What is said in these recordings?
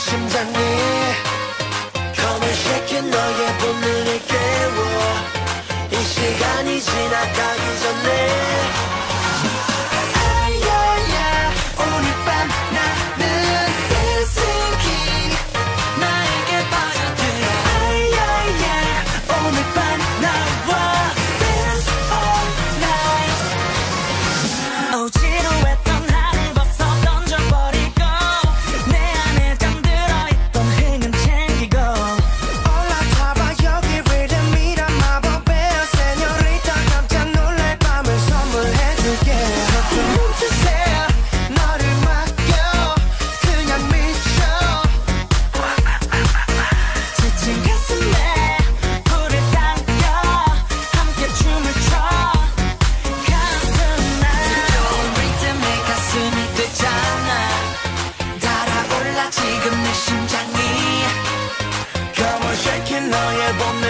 심장이 bombe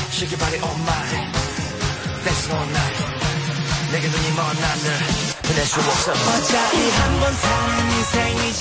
Shake your body all night Dancing all night 내게 눈이 먼 나를 보낼 수 없어 어차피 한 번 사는 인생이지